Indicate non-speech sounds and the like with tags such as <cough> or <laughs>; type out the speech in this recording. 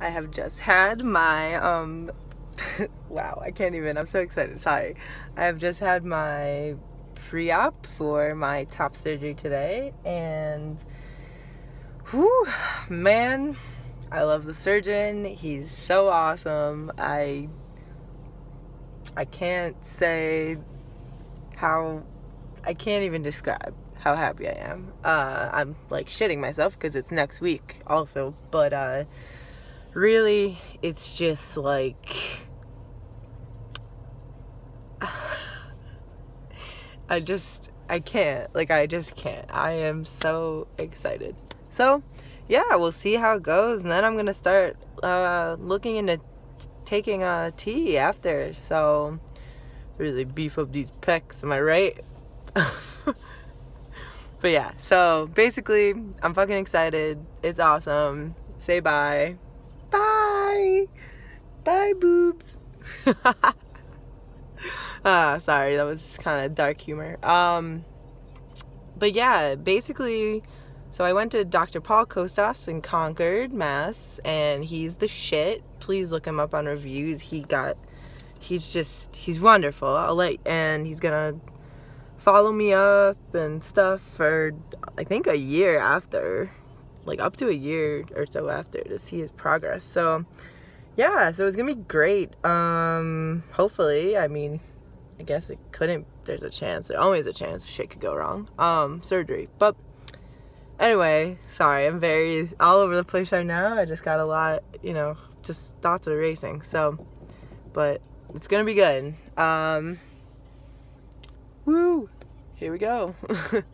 I have just had my um <laughs> wow, I can't even. I'm so excited. Sorry. I have just had my pre-op for my top surgery today and whew, man, I love the surgeon. He's so awesome. I I can't say how I can't even describe how happy I am. Uh, I'm like shitting myself because it's next week also, but uh, really, it's just like <sighs> I just I can't like I just can't. I am so excited. So yeah, we'll see how it goes, and then I'm gonna start uh, looking into taking a T after. So really beef up these pecs. Am I right? <laughs> but yeah, so basically, I'm fucking excited. It's awesome. Say bye. Bye. Bye, boobs. <laughs> ah, sorry, that was kind of dark humor. Um, but yeah, basically, so I went to Dr. Paul Costas in Concord, Mass, and he's the shit. Please look him up on reviews. He got, he's just, he's wonderful. I'll let, and he's gonna follow me up and stuff for I think a year after like up to a year or so after to see his progress so yeah so it's gonna be great um hopefully I mean I guess it couldn't there's a chance there's always a chance shit could go wrong um surgery but anyway sorry I'm very all over the place right now I just got a lot you know just thoughts are racing so but it's gonna be good um Woo! Here we go. <laughs>